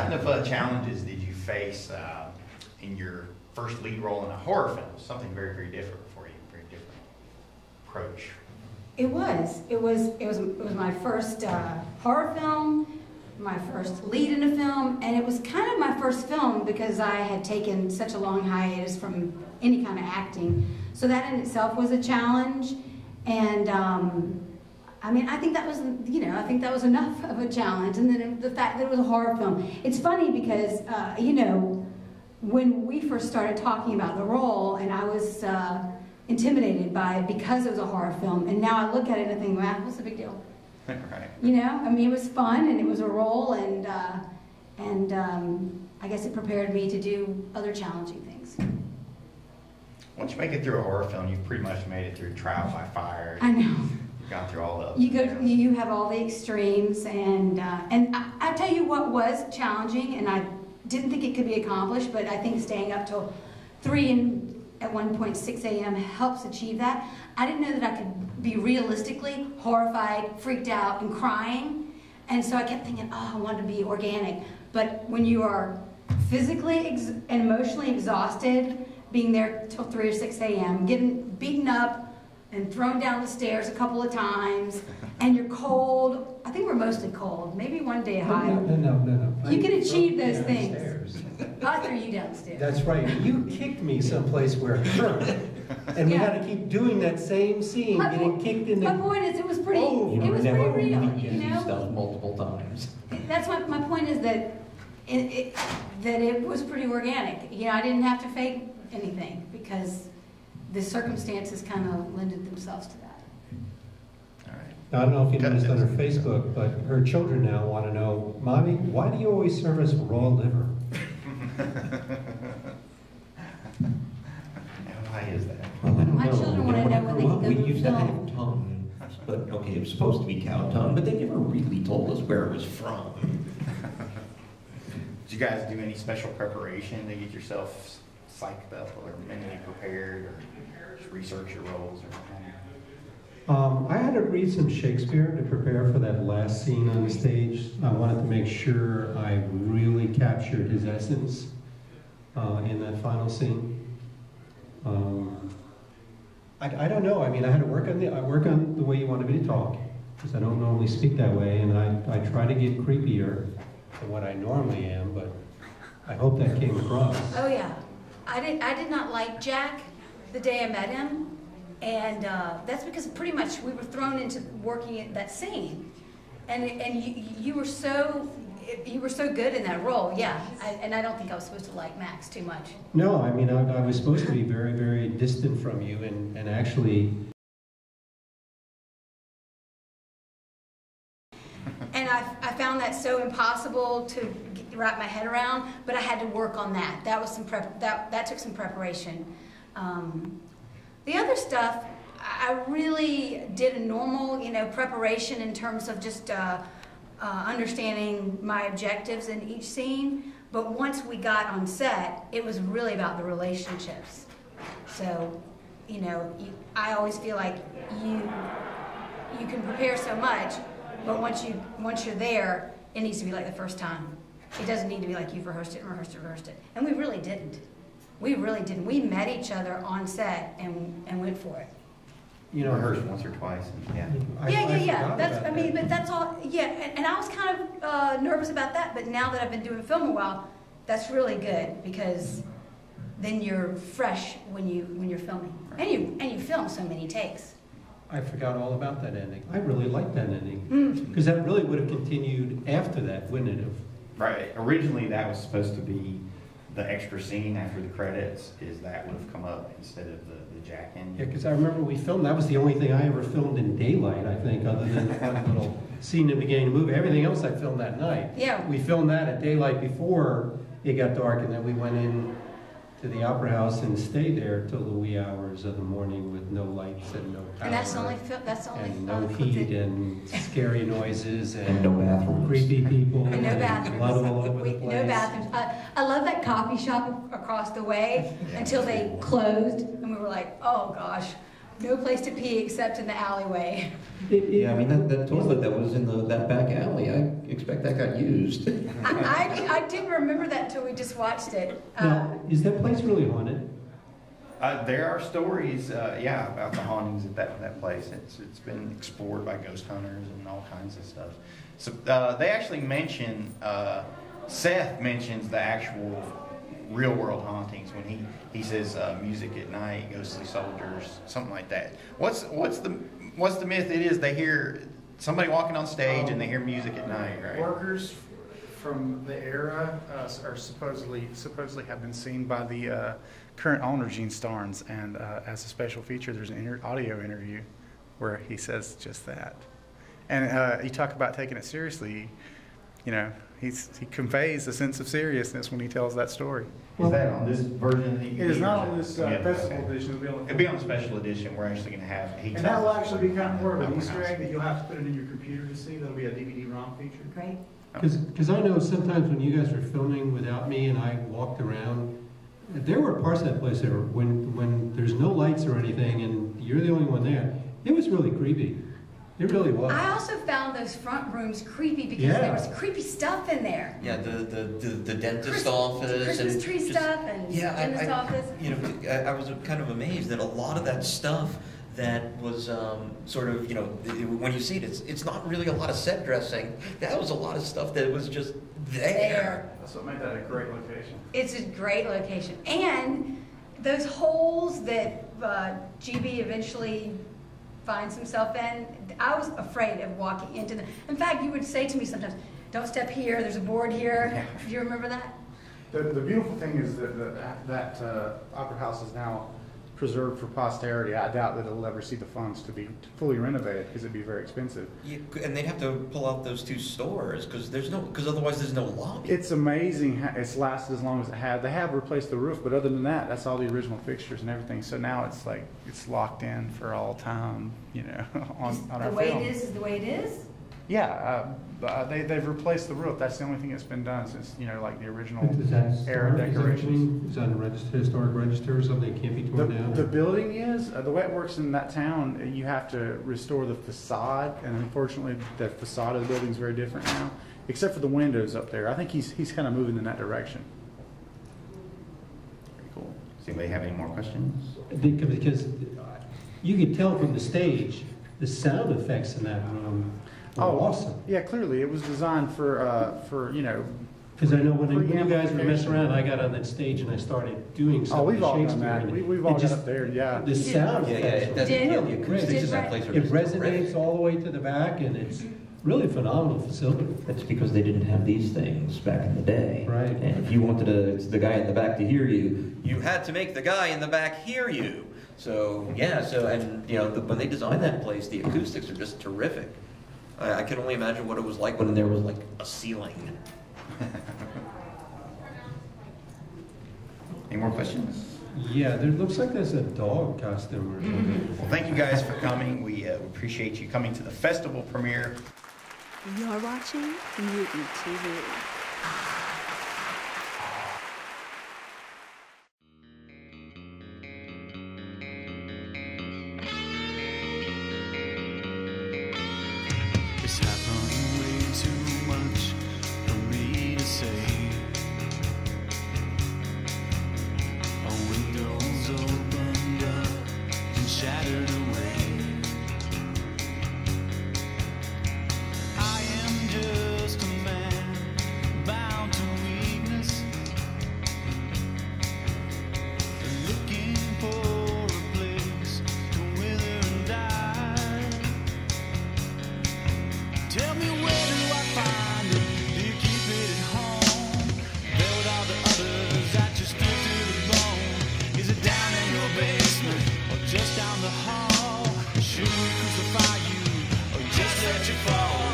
kind of uh, challenges did you face uh, in your first lead role in a horror film? Something very, very different for you, very different approach. It was. It was. It was. It was my first uh, horror film, my first lead in a film, and it was kind of my first film because I had taken such a long hiatus from any kind of acting. So that in itself was a challenge, and um, I mean, I think that was, you know, I think that was enough of a challenge. And then the fact that it was a horror film. It's funny because, uh, you know, when we first started talking about the role, and I was. Uh, intimidated by it because it was a horror film. And now I look at it and I think, wow, what's the big deal? right. You know, I mean, it was fun and it was a role, and uh, and um, I guess it prepared me to do other challenging things. Once you make it through a horror film, you've pretty much made it through trial by fire. I know. Gone through all ups You go, downs. you have all the extremes, and uh, and I, I tell you what was challenging, and I didn't think it could be accomplished, but I think staying up till three and at 1.6 a.m. helps achieve that. I didn't know that I could be realistically horrified, freaked out, and crying, and so I kept thinking, oh, I want to be organic. But when you are physically ex- and emotionally exhausted, being there till 3 or 6 a.m., getting beaten up and thrown down the stairs a couple of times, and you're cold. I think we're mostly cold. Maybe one day No, high. no, no, no, no. You I can achieve drove those things. I threw you downstairs. That's right. You kicked me someplace where it hurt. And we had to keep doing that same scene, My getting po- kicked in the. My point is, it was pretty. Oh, it was pretty real. You know, stuff multiple times. that's my my point is that it, it that it was pretty organic. You know, I didn't have to fake anything because the circumstances kind of lended themselves to that. All right. I don't know if you noticed on her Facebook, but her children now want to know, Mommy, why do you always serve us raw liver? Now, why is that? Well, I don't My know. children wanna know when they grew can up, go We to the used to have tongue, but, okay, it was supposed to be cow tongue, but they never really told us where it was from. Did you guys do any special preparation to get yourself psyched up or mentally prepared or just research your roles or something? Um, I had to read some Shakespeare to prepare for that last scene on the stage. I wanted to make sure I really captured his essence uh, in that final scene. Um, I, I don't know. I mean, I had to work on the I work on the way you wanted me to talk because I don't normally speak that way, and I, I try to get creepier than what I normally am. But I hope that came across. Oh yeah, I did. I did not like Jack the day I met him, and uh, that's because pretty much we were thrown into working at that scene, and and you you were so you were so good in that role. Yeah, I, and I don't think I was supposed to like Max too much. No, I mean, I, I was supposed to be very, very distant from you, and, and actually And I, I found that so impossible to get, wrap my head around, but I had to work on that. That was some prep. That that took some preparation. Um, the other stuff, I really did a normal, you know, preparation in terms of just uh, uh, understanding my objectives in each scene. But once we got on set, it was really about the relationships. So, you know, you, I always feel like you you can prepare so much, but once you once you're there, it needs to be like the first time. It doesn't need to be like you've rehearsed it and rehearsed it, and rehearsed it. And we really didn't. We really didn't. We met each other on set and and went for it. you know, rehearsed once or twice, and yeah. I- yeah, I yeah, yeah. That's I mean, that. but that's all. Yeah, and, and I was kind of uh, nervous about that, but now that I've been doing film a while, that's really good because then you're fresh when you when you're filming, and you and you film so many takes. I forgot all about that ending. I really liked that ending Mm. because that really would have continued after that, wouldn't it? Have? Right. Originally, that was supposed to be the extra scene after the credits. Is that would have come up instead of the, the jack in? Yeah, because I remember we filmed. That was the only thing I ever filmed in daylight. I think, other than that little scene in the beginning of the movie. Everything else I filmed that night. Yeah. We filmed that at daylight before it got dark, and then we went in to the opera house and stay there till the wee hours of the morning with no lights and no power. And that's the only fil- that's the only and no clip heat that- and scary noises and, And no bathrooms. creepy people And no bathrooms. blood all over We- the place. No bathrooms. I, I love that coffee shop across the way Yeah. until they closed, and we were like, oh gosh, no place to pee except in the alleyway. It- it- Yeah, I mean, that, that toilet that was in the, that back alley, I expect that got used. I, I, I didn't remember that until we just watched it. Uh, Now, is that place really haunted? Uh, there are stories, uh, yeah, about the hauntings at that, that place. It's, it's been explored by ghost hunters and all kinds of stuff. So, uh, they actually mention, uh, Seth mentions the actual real world hauntings when he, he says, uh, music at night, ghostly soldiers, something like that. What's, what's the, what's the myth? It is they hear somebody walking on stage and they hear music at night, right? Workers from the era uh, are supposedly, supposedly have been seen by the uh, current owner, Gene Starnes, and uh, as a special feature, there's an inter- audio interview where he says just that. And uh, you talk about taking it seriously, you know, he's, he conveys a sense of seriousness when he tells that story. Is that on this version that you It is not on this it- uh, yeah, festival okay. edition, it'll be on the. It'll be on the special edition. We're actually gonna have, he And that will actually be kind of more of an Easter egg that you'll have to put it in your computer to see, that'll be a DVD-ROM feature. Great. Because I know sometimes when you guys were filming without me and I walked around, there were parts of that place that were, when, when there's no lights or anything and you're the only one there, it was really creepy. It really was. I also found those front rooms creepy because Yeah. there was creepy stuff in there. Yeah, the, the, the, the dentist Christ- office. Christmas and tree just- stuff and Yeah, I- dentist I- office. You know, I, I was kind of amazed that a lot of that stuff that was um, sort of, you know, it- when you see it, it's, it's not really a lot of set dressing. That was a lot of stuff that was just there. There. That's what made that a great location. It's a great location. And those holes that uh, GB eventually finds himself in, I was afraid of walking into them. In fact, you would say to me sometimes, don't step here, there's a board here. Yeah. Do you remember that? The, the beautiful thing is that, that, that uh, Opera House is now preserved for posterity. I doubt that it'll ever see the funds to be fully renovated because it'd be very expensive. You, and they'd have to pull out those two stores because there's no, because otherwise there's no lobby. It's amazing how it's lasted as long as it had. They have replaced the roof, but other than that, that's all the original fixtures and everything. So now it's like, it's locked in for all time, you know, on, on our The way film. it is is the way it is? Yeah, uh, uh, they, they've replaced the roof. That's the only thing that's been done since, you know, like the original Is that era historic? Is that decorations. clean? Is that a register, historic register or something? It can't be The, torn down? the building is, uh, the way it works in that town, uh, you have to restore the facade, and unfortunately, the facade of the building is very different now, except for the windows up there. I think he's, he's kind of moving in that direction. Very cool. Does anybody have any more questions? Because because you could tell from the stage, the sound effects in that room were Oh. awesome. Yeah, clearly, it was designed for, uh, for, you know, Because I know when when you guys were messing around, I got on that stage and I started doing oh, some of we've the all done Shakespeare. that. and We, it- we've it all got just- up there, yeah. The sound Yeah, yeah, effects. it were doesn't, yeah, the acoustics did that right. place are It just resonates all the way to the back and it's really phenomenal facility. That's because they didn't have these things back in the day. Right. And if you wanted to, the guy in the back to hear you, you had to make the guy in the back hear you. So, yeah, so, and, you know, the, when they designed that place, the acoustics are just terrific. I, I can only imagine what it was like when there was like a ceiling. Any more questions? Yeah, there looks like there's a dog costume or something. Well, thank you guys for coming. We uh, appreciate you coming to the festival premiere. You are watching Mutant TV. down in your basement or just down the hall. Should we crucify you or just let you fall?